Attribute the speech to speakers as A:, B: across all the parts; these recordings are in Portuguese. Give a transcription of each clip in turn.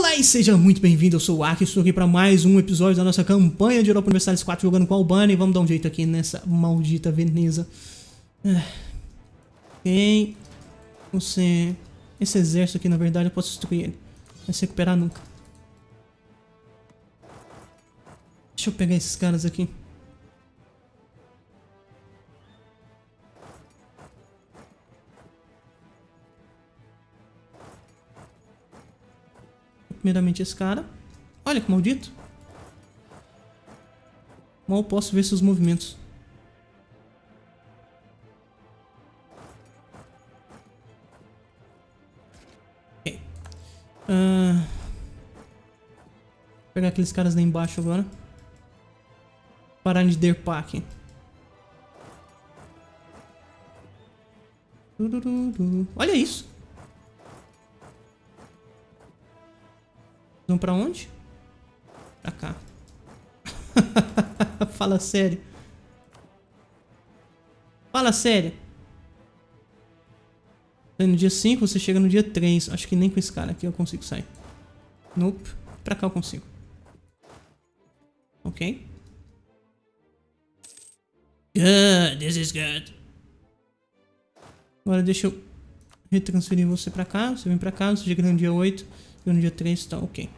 A: Olá e seja muito bem-vindo, eu sou o Aki, estou aqui para mais um episódio da nossa campanha de Europa Universalis 4 jogando com a Albany. Vamos dar um jeito aqui nessa maldita Veneza. Ah. Ok. Você... Esse exército aqui, na verdade, eu posso destruir ele. Não vai se recuperar nunca. Deixa eu pegar esses caras aqui. Primeiramente esse cara. Olha que maldito. Mal posso ver seus movimentos. Ok. Uh... Vou pegar aqueles caras lá embaixo agora. Parar de derpar aqui. Olha isso. Vão pra onde? Pra cá. Fala sério. Fala sério. No dia 5, você chega no dia 3. Acho que nem com esse cara aqui eu consigo sair. Nope. Pra cá eu consigo. Ok. Good, this is good. Agora deixa eu retransferir você pra cá. Você vem pra cá, você chega no dia 8. E no dia 3 tá ok.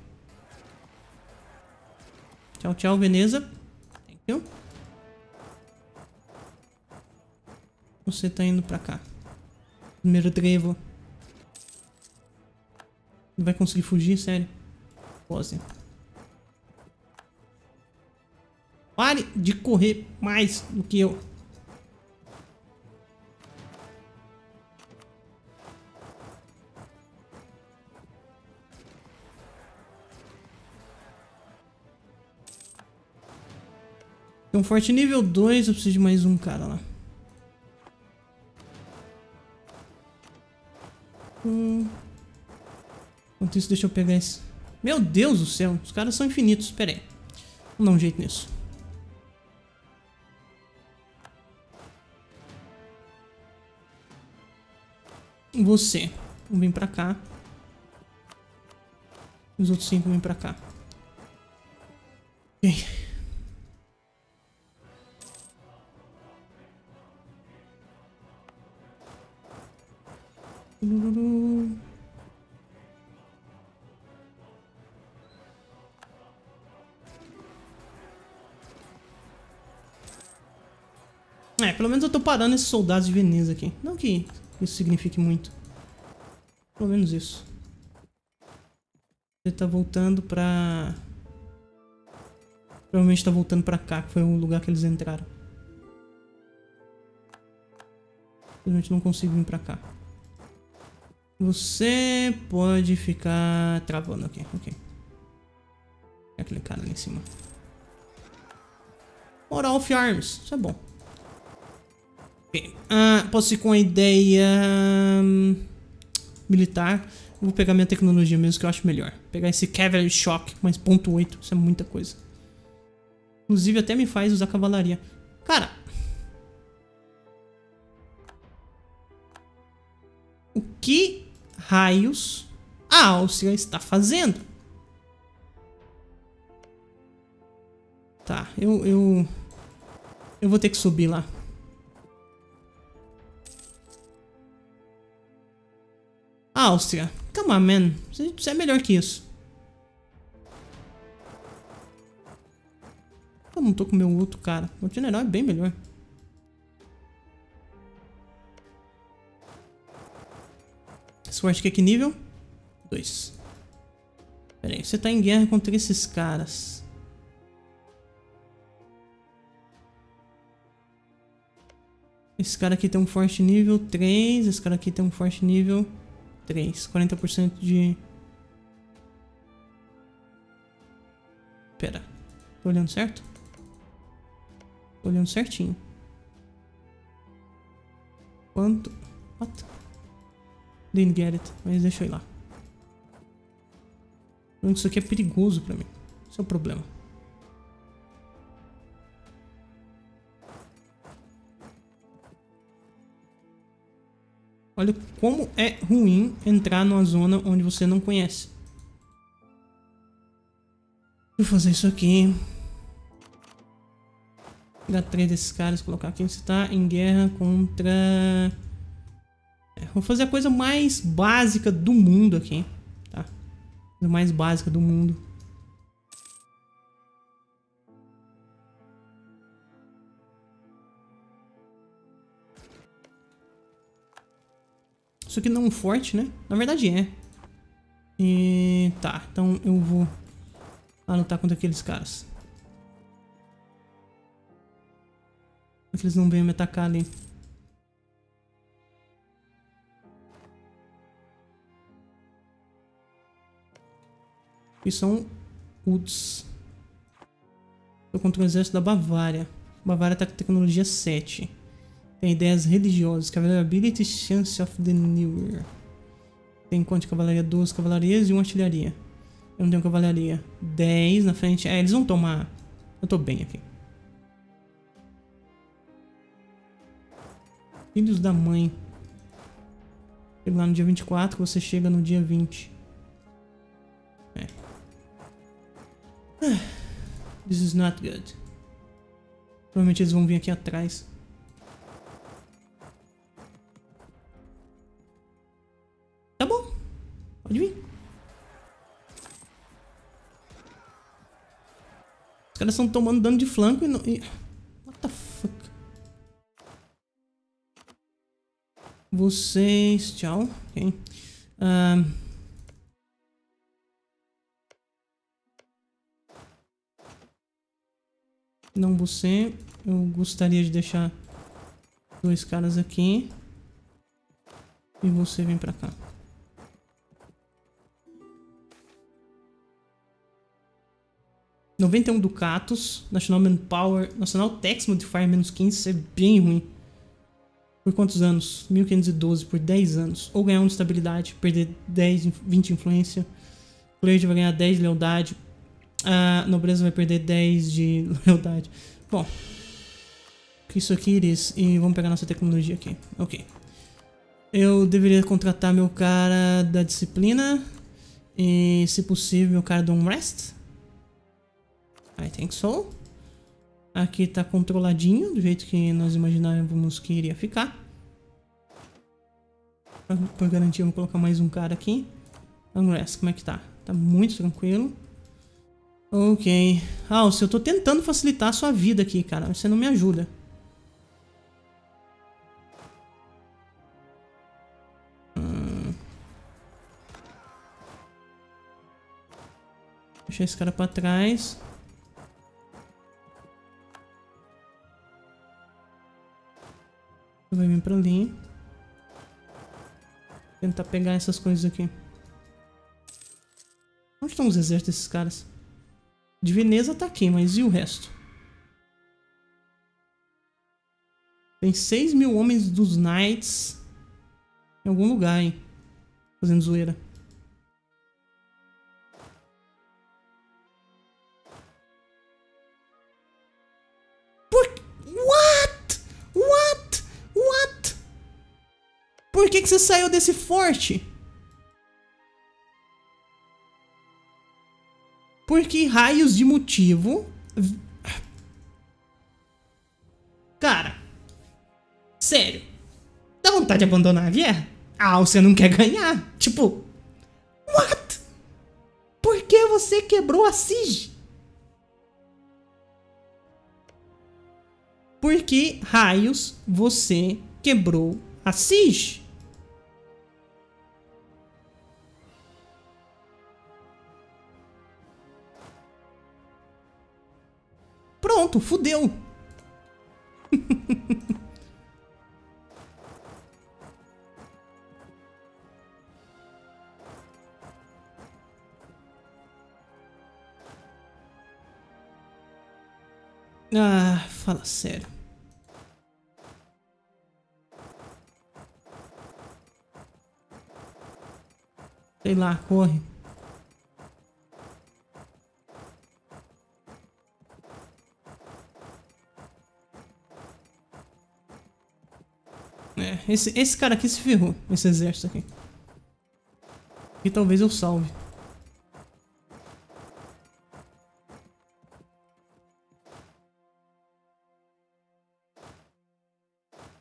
A: Tchau, tchau, Veneza. Thank you. Você tá indo pra cá. Primeiro trevo. Não vai conseguir fugir, sério. Pose. Pare de correr mais do que eu. Tem um forte nível 2, eu preciso de mais um cara lá. Hum. Enquanto isso, deixa eu pegar esse... Meu Deus do céu, os caras são infinitos, pera aí. Vamos dar um jeito nisso. Você. Vir pra cá. Os outros cinco vêm pra cá. Ok. Pelo menos eu tô parando esses soldados de Veneza aqui. Não que isso signifique muito. Pelo menos isso. Ele tá voltando pra... Provavelmente tá voltando pra cá, que foi o lugar que eles entraram. Simplesmente não consigo vir pra cá. Você pode ficar travando aqui, ok. Aquele cara ali em cima. Moral of Arms, isso é bom. Ah, posso ir com a ideia hum, militar. vou pegar minha tecnologia mesmo que eu acho melhor. Pegar esse Cavalry Shock, mais ponto .8, isso é muita coisa. Inclusive até me faz usar cavalaria. Cara, o que raios a Áustria está fazendo. Tá, eu, eu... Eu vou ter que subir lá. Áustria. Come on, man. Você é melhor que isso. Eu não tô com meu outro cara. O general é bem melhor. Sorte que é que nível? 2. Pera aí, você tá em guerra contra esses caras. Esse cara aqui tem um forte nível 3, esse cara aqui tem um forte nível 3. 40% de... Pera, tô olhando certo? Tô olhando certinho. Quanto? What? Didn't get it, mas deixa eu ir lá. Isso aqui é perigoso pra mim. Esse é o problema. Olha como é ruim entrar numa zona onde você não conhece. Vou fazer isso aqui. Pegar três desses caras, colocar aqui. Você tá em guerra contra... É, vou fazer a coisa mais básica do mundo aqui, tá? A mais básica do mundo. Isso aqui não é um forte, né? Na verdade é. E... Tá, então eu vou lutar contra aqueles caras. que eles não venham me atacar ali. E são UDS. Estou contra o exército da Bavária. Bavária está com tecnologia 7. Tem ideias religiosas. Cavalaria Ability Chance of the New Year. Tem quanto de cavalaria? Duas cavalarias e uma artilharia. Eu não tenho cavalaria. 10 na frente. É, eles vão tomar. Eu tô bem aqui. Filhos da mãe. Chega lá no dia 24, você chega no dia 20. É. This is not good. Provavelmente eles vão vir aqui atrás. Pode vir. Os caras estão tomando dano de flanco e... Não, e... What the fuck? Vocês... Tchau. Ok. Não você. Eu gostaria de deixar dois caras aqui. E você vem pra cá. Noventa e um ducatos. National Manpower. Nacional Tax Modifier menos 15. Isso é bem ruim. Por quantos anos? 1512, por 10 anos. Ou ganhar 1 de estabilidade, perder 10, 20 influência. Cleide vai ganhar 10 de lealdade. A nobreza vai perder 10 de lealdade. Bom. Isso aqui, Iris. E vamos pegar nossa tecnologia aqui. Ok. Eu deveria contratar meu cara da disciplina. E, se possível, meu cara do Unrest. I think so. Aqui tá controladinho, do jeito que nós imaginávamos que iria ficar. Por garantia, vou colocar mais um cara aqui. Unrest, como é que tá? Tá muito tranquilo. Ok. Alce, eu tô tentando facilitar a sua vida aqui, cara. Você não me ajuda. Hum. Deixar esse cara pra trás. Vai vir pra ali. Tentar pegar essas coisas aqui. Onde estão os exércitos desses caras? De Veneza tá aqui, mas e o resto? Tem 6 mil homens dos Knights em algum lugar, hein? Fazendo zoeira. Que, que você saiu desse forte? Por que raios de motivo? Cara, sério, dá vontade de abandonar a guerra? Ah, você não quer ganhar? Tipo, what? Por que você quebrou a Siege? Por que raios você quebrou a Siege? Pronto, fudeu. ah, fala sério. Sei lá, corre. esse, esse cara aqui se ferrou, esse exército aqui. E talvez eu salve.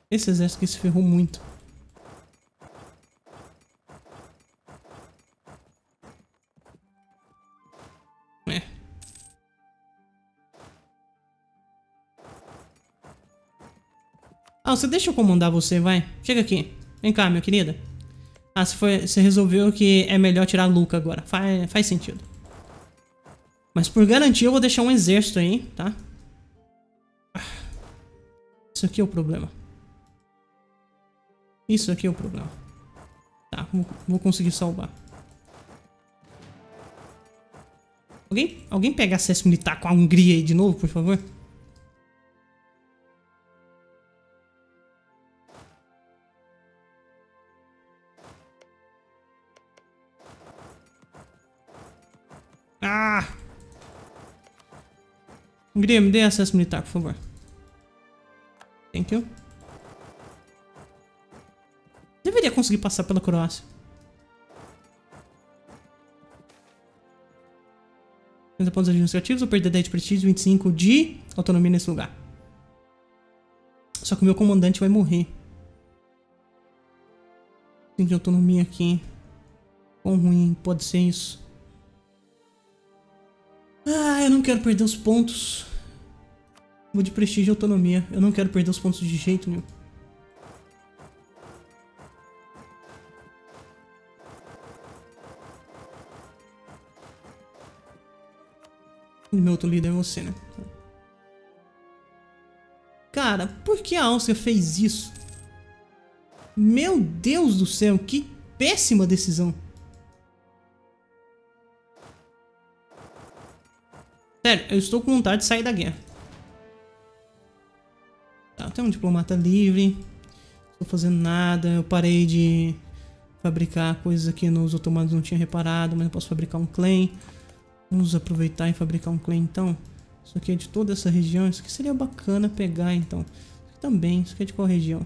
A: Esse exército aqui se ferrou muito. Ah, você deixa eu comandar você, vai. Chega aqui. Vem cá, minha querida. Ah, você, foi, você resolveu que é melhor tirar Luca agora. Faz, faz sentido. Mas por garantia eu vou deixar um exército aí, tá? Isso aqui é o problema. Isso aqui é o problema. Tá, vou, vou conseguir salvar. Alguém, alguém pega acesso militar com a Hungria aí de novo, por favor? Ah! Me dê acesso militar, por favor. Thank you. Deveria conseguir passar pela Croácia. 30 pontos administrativos, eu perder 10 de prestígio, 25 de autonomia nesse lugar. Só que o meu comandante vai morrer. 5 de autonomia aqui. Quão ruim pode ser isso? Ah, eu não quero perder os pontos. Vou de prestígio e autonomia. Eu não quero perder os pontos de jeito nenhum. E meu outro líder é você, né? Cara, por que a Áustria fez isso? Meu Deus do céu, que péssima decisão. Sério, eu estou com vontade de sair da guerra. Tá, tem um diplomata livre. Não estou fazendo nada. Eu parei de fabricar coisas aqui nos otomanos não tinha reparado, mas eu posso fabricar um claim. Vamos aproveitar e fabricar um claim então. Isso aqui é de toda essa região. Isso aqui seria bacana pegar então. Isso também. Isso aqui é de qual região?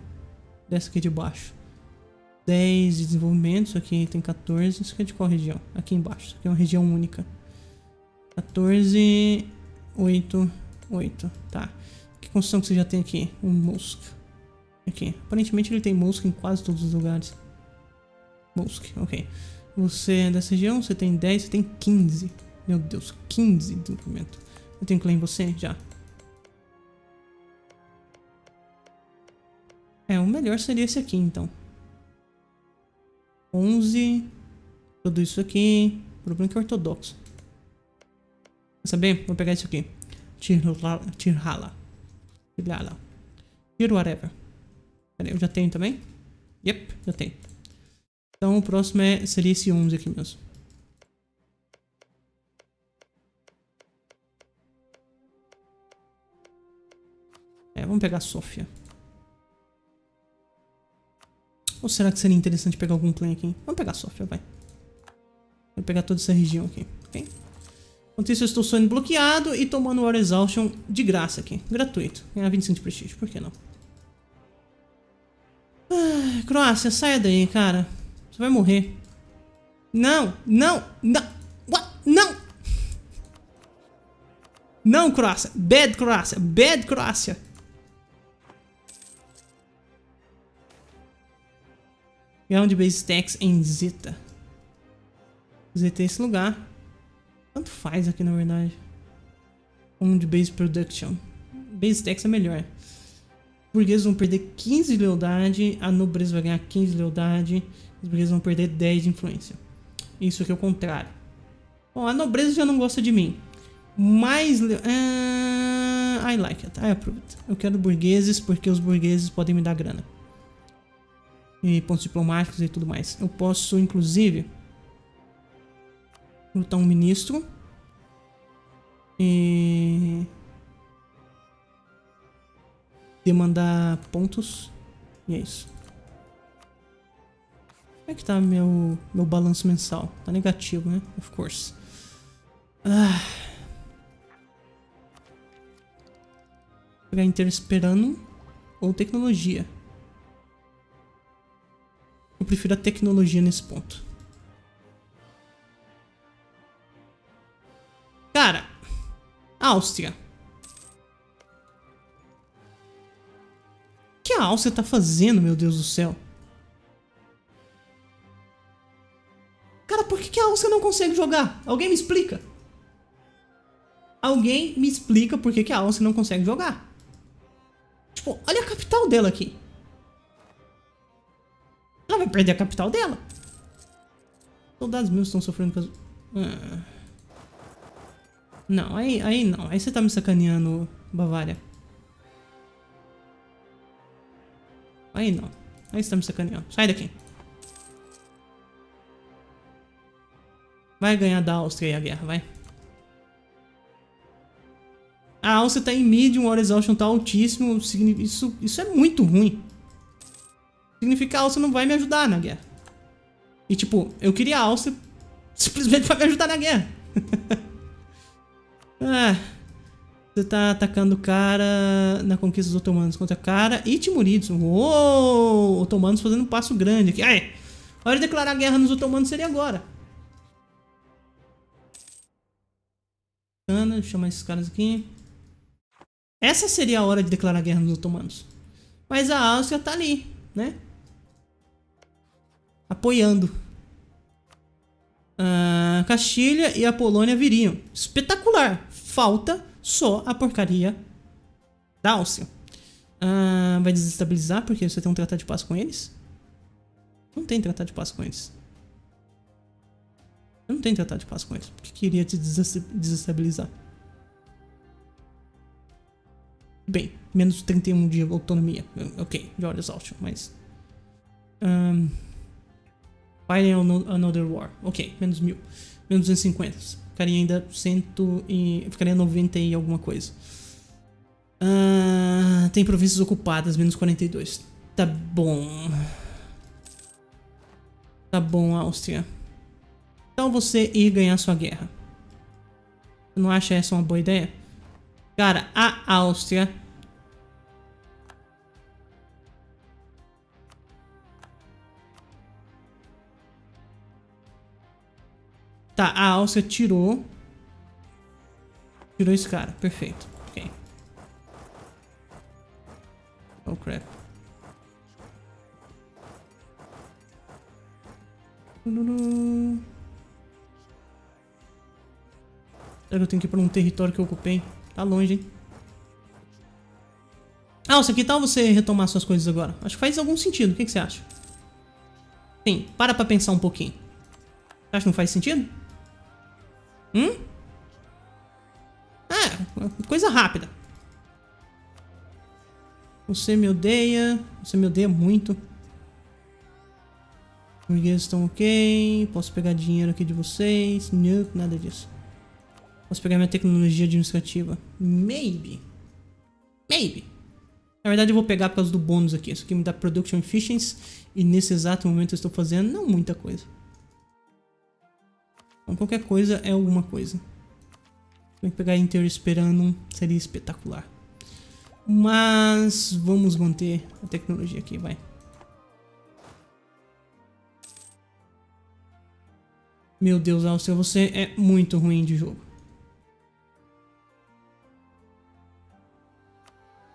A: Dessa aqui de baixo. 10 de desenvolvimento. Isso aqui tem 14. Isso aqui é de qual região? Aqui embaixo. Isso aqui é uma região única. 14, 8, 8. Tá. Que construção que você já tem aqui? Um mosca. Aqui. Aparentemente ele tem mosca em quase todos os lugares. Mosca, ok. Você é dessa região, você tem 10, você tem 15. Meu Deus, 15 de desenvolvimento. Eu tenho claim em você? Já. É, o melhor seria esse aqui, então. 11. Tudo isso aqui. O problema é que é ortodoxo. Quer saber? Vou pegar isso aqui. Tirhala. Tirhala. Tir whatever. Pera eu já tenho também? Yep, já tenho. Então o próximo é, seria esse 11 aqui mesmo. É, vamos pegar a Sofia. Ou será que seria interessante pegar algum clã aqui? Vamos pegar a Sofia, vai. Vou pegar toda essa região aqui, ok? Enquanto isso, eu estou sendo bloqueado e tomando War Exhaustion de graça aqui. Gratuito. Ganhar 25 de prestígio. Por que não? Ah, Croácia, saia daí, cara. Você vai morrer. Não, não, não. What? Não. Não, Croácia. Bad Croácia. Bad Croácia. Ground Base Tax em Zeta. Zeta é esse lugar. Tanto faz aqui, na verdade. Um de Base Production. Base Tax é melhor. Burgueses vão perder 15 de lealdade, a nobreza vai ganhar 15 de lealdade, os burgueses vão perder 10 de influência. Isso aqui é o contrário. Bom, a nobreza já não gosta de mim. Mais... Uh, I like it, I approve it. Eu quero burgueses porque os burgueses podem me dar grana. E pontos diplomáticos e tudo mais. Eu posso, inclusive botar um ministro. E... Demandar pontos. E é isso. Como é que tá meu, meu balanço mensal? Tá negativo, né? Of course. Ah. Vou pegar Interesperano ou tecnologia. Eu prefiro a tecnologia nesse ponto. Cara, Áustria. Que a Áustria tá fazendo, meu Deus do céu? Cara, por que, que a Áustria não consegue jogar? Alguém me explica? Alguém me explica por que, que a Áustria não consegue jogar. Tipo, olha a capital dela aqui. Ela vai perder a capital dela. Soldados meus estão sofrendo com. Ah. Não, aí, aí não. Aí você tá me sacaneando, Bavária. Aí não. Aí você tá me sacaneando. Sai daqui. Vai ganhar da Áustria a guerra, vai. A Áustria tá em medium, o Exhaustion tá altíssimo. Isso, isso é muito ruim. Significa que a Áustria não vai me ajudar na guerra. E tipo, eu queria a Áustria simplesmente pra me ajudar na guerra. ah, você tá atacando o cara na conquista dos otomanos contra cara e Timurides. Uou! Otomanos fazendo um passo grande aqui. Ai, hora de declarar guerra nos otomanos seria agora. Deixa eu chamar esses caras aqui. Essa seria a hora de declarar guerra nos otomanos. Mas a Áustria tá ali, né? Apoiando. Uh, Castilha e a Polônia viriam. Espetacular. Falta só a porcaria da Áustria. Uh, vai desestabilizar porque você tem um tratado de paz com eles? Não tem tratado de paz com eles. Não tenho tratado de paz com eles. Por que queria te desestabilizar? Bem, menos 31 de autonomia. Ok, George Exhaustion, mas... Um, Fighting Another War. Ok, menos mil. Menos 250. Ficaria ainda 100 e... Ficaria 90 e alguma coisa. Uh, tem províncias ocupadas, menos 42. Tá bom. Tá bom, Áustria. Então você ir ganhar sua guerra. Não acha essa uma boa ideia? Cara, a Áustria Tá, a Áustria tirou. Tirou esse cara, perfeito. Ok. Oh crap. Será que eu tenho que ir pra um território que eu ocupei? Tá longe, hein? Ah, que tal você retomar suas coisas agora? Acho que faz algum sentido. O que, que você acha? Sim, para pra pensar um pouquinho. Você acha que não faz sentido? Hum? É, coisa rápida. Você me odeia. Você me odeia muito. Burgueses estão ok. Posso pegar dinheiro aqui de vocês. Não, nada disso. Posso pegar minha tecnologia administrativa. Maybe. Maybe. Na verdade eu vou pegar por causa do bônus aqui. Isso aqui me dá Production Efficiency. E nesse exato momento eu estou fazendo não muita coisa. Então qualquer coisa é alguma coisa. Tem que pegar Inter esperando seria espetacular. Mas vamos manter a tecnologia aqui, vai. Meu Deus, Áustria, você é muito ruim de jogo.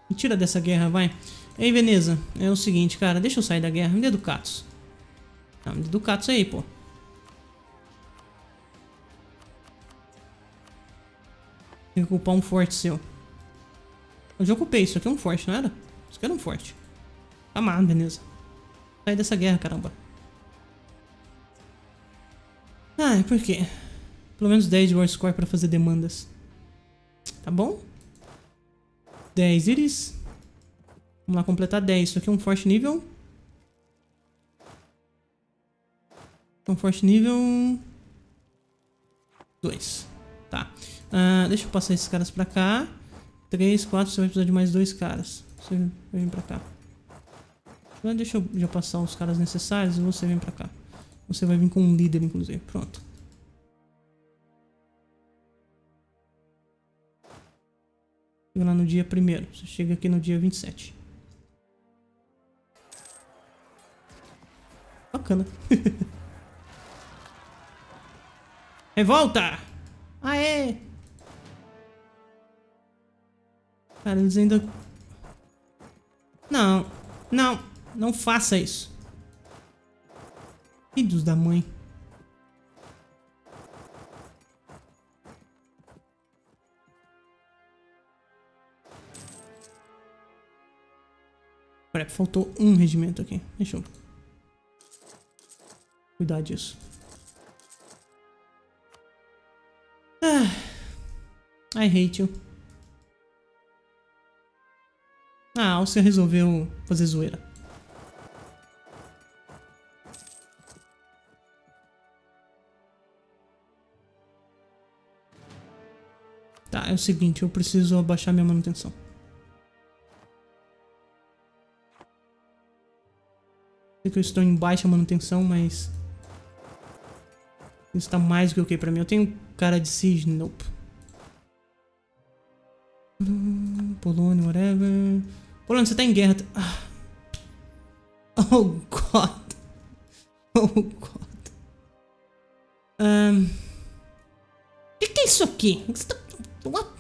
A: Me tira dessa guerra, vai. Ei, Veneza, é o seguinte, cara, deixa eu sair da guerra. Me dê. Não, me dê aí, pô. Tem que ocupar um forte seu. Eu já ocupei, isso aqui é um forte, não era? Isso aqui era um forte. Tá mal, beleza. Sai dessa guerra, caramba. Ah, por quê? Pelo menos 10 de War Score pra fazer demandas. Tá bom? 10 iris. Vamos lá completar 10. Isso aqui é um forte nível. Um forte nível... 2. Tá. Uh, deixa eu passar esses caras pra cá. 3, 4, você vai precisar de mais dois caras. Você vem pra cá. Deixa eu já passar os caras necessários e você vem pra cá. Você vai vir com um líder, inclusive. Pronto. Chega lá no dia 1 Você chega aqui no dia 27. Bacana. Revolta! Aê! Cara, eles ainda... Não. Não, não faça isso. Filhos da mãe. Peraí, faltou um regimento aqui. Deixa eu cuidar disso. Ah, I hate you. Áustria resolveu fazer zoeira. Tá, é o seguinte, eu preciso abaixar minha manutenção. Sei que eu estou em baixa manutenção, mas... Isso tá mais do que ok pra mim. Eu tenho cara de siege? Nope. Polônia, whatever. Polônia, você tá em guerra. Ah. Oh, God. Oh, God. Um... O que, que é isso aqui? Você tá... What?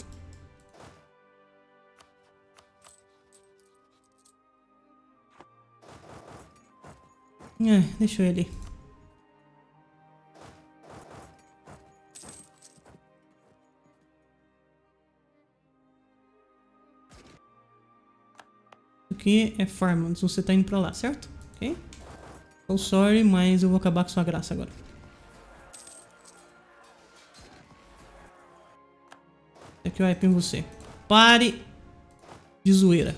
A: É, deixa ele. Aqui é Farmlands, você tá indo pra lá, certo? Ok? Oh, sorry, mas eu vou acabar com sua graça agora. Aqui vai em você. Pare de zoeira.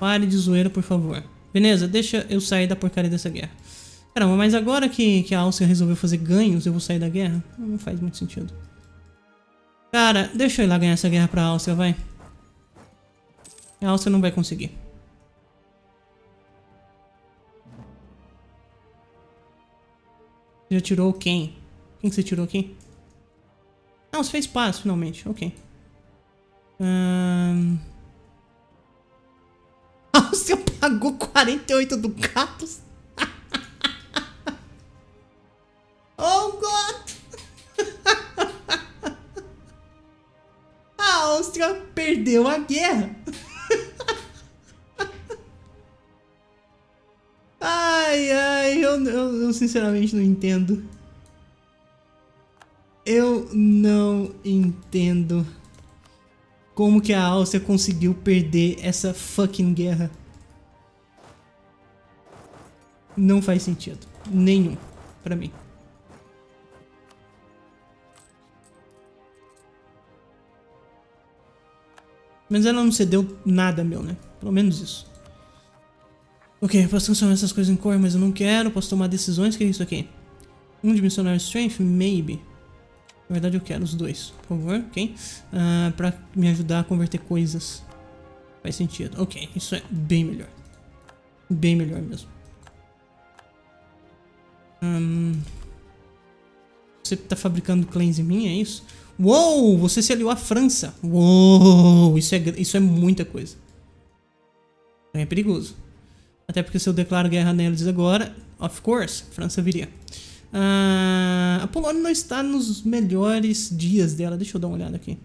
A: Pare de zoeira, por favor. Beleza, deixa eu sair da porcaria dessa guerra. Caramba, mas agora que, que a Áustria resolveu fazer ganhos, eu vou sair da guerra? Não faz muito sentido. Cara, deixa eu ir lá ganhar essa guerra pra Áustria, vai. A Áustria não vai conseguir. Já tirou quem? Quem que você tirou aqui? Não, você fez paz, finalmente. Ok. Um... Você pagou 48 ducatos? oh, God! Áustria perdeu a guerra. ai, ai, eu, eu, eu sinceramente não entendo. Eu não entendo. Como que a Áustria conseguiu perder essa fucking guerra? Não faz sentido. Nenhum. Pra mim. Mas ela não cedeu nada meu, né? Pelo menos isso. Ok, posso transformar essas coisas em cor, mas eu não quero. Posso tomar decisões. O que é isso aqui? Um dimensional strength? Maybe. Na verdade eu quero os dois, por favor, ok? Uh, pra me ajudar a converter coisas. Faz sentido. Ok, isso é bem melhor. Bem melhor mesmo. Um, você tá fabricando clãs em mim, é isso? Uou, você se aliou à França. Uou, isso é, isso é muita coisa. É perigoso. Até porque se eu declaro guerra neles agora, of course, França viria. Uh, a Polônia não está nos melhores dias dela. Deixa eu dar uma olhada aqui.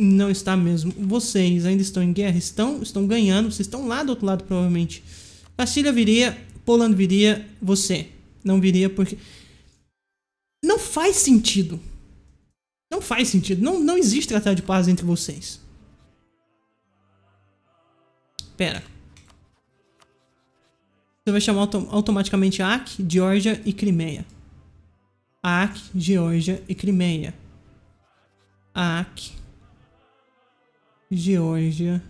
A: Não está mesmo. Vocês ainda estão em guerra? Estão, estão ganhando. Vocês estão lá do outro lado, provavelmente. Castilha viria, Polônia viria, você. Não viria porque... Não faz sentido. Não faz sentido. Não, não existe tratado de paz entre vocês. Pera. Você vai chamar autom automaticamente Ak, Geórgia e Crimeia. Ak, Geórgia e Crimeia. Ak, Geórgia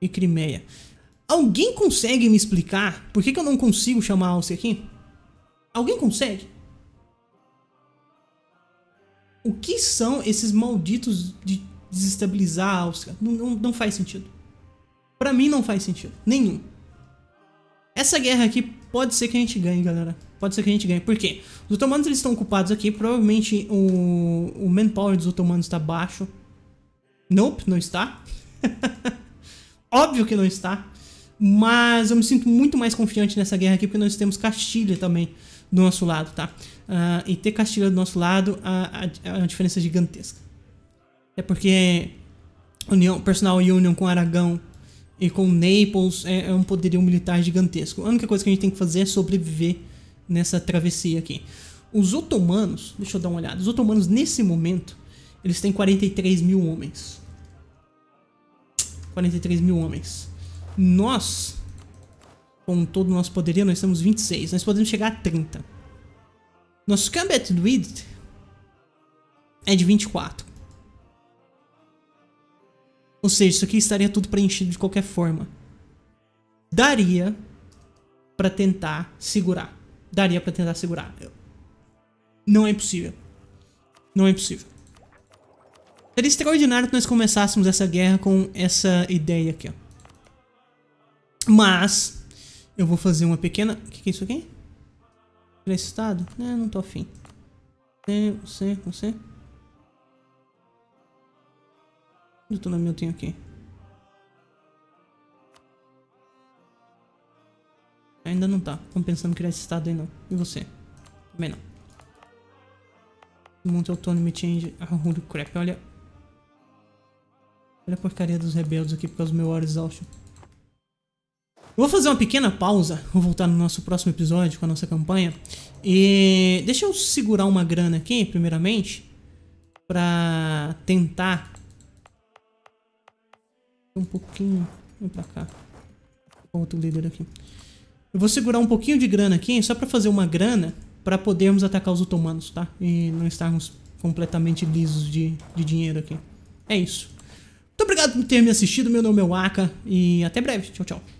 A: e Crimeia. Alguém consegue me explicar por que, que eu não consigo chamar a Áustria aqui? Alguém consegue? O que são esses malditos de desestabilizar a Áustria? Não, não, não faz sentido. Pra mim não faz sentido. Nenhum. Essa guerra aqui pode ser que a gente ganhe, galera. Pode ser que a gente ganhe. Por quê? Os otomanos eles estão ocupados aqui. Provavelmente o, o manpower dos otomanos está baixo. Nope, não está. Óbvio que não está. Mas eu me sinto muito mais confiante nessa guerra aqui porque nós temos Castilha também do nosso lado, tá? Uh, e ter Castilha do nosso lado, a, a, a diferença é gigantesca. É porque União, Personal Union com Aragão e com Naples é, é, um poderio militar gigantesco. A única coisa que a gente tem que fazer é sobreviver nessa travessia aqui. Os otomanos, deixa eu dar uma olhada, os otomanos nesse momento, eles têm 43 mil homens. 43 mil homens. Nós, com todo o nosso poderio, nós temos 26. Nós podemos chegar a 30. Nosso combat width é de 24. Ou seja, isso aqui estaria tudo preenchido de qualquer forma. Daria para tentar segurar. Daria para tentar segurar. Não é impossível. Não é impossível. Seria extraordinário que nós começássemos essa guerra com essa ideia aqui, ó. Mas, eu vou fazer uma pequena... O que, que é isso aqui? Esse estado? É, não tô afim. Você, você, você... Tô na minha eu tenho aqui? Ainda não tá. Estão pensando em criar esse estado aí não. E você? Também não. Monte Autonomy Change. Ah, holy crap, olha. Olha a porcaria dos rebeldes aqui por causa do meu War Exhaustion. Eu vou fazer uma pequena pausa, vou voltar no nosso próximo episódio com a nossa campanha. E deixa eu segurar uma grana aqui, primeiramente, pra tentar um pouquinho. Vem pra cá. Outro líder aqui. Eu vou segurar um pouquinho de grana aqui, só pra fazer uma grana, pra podermos atacar os otomanos, tá? E não estarmos completamente lisos de, de dinheiro aqui. É isso. Muito obrigado por ter me assistido, meu nome é Waka, e até breve. Tchau, tchau.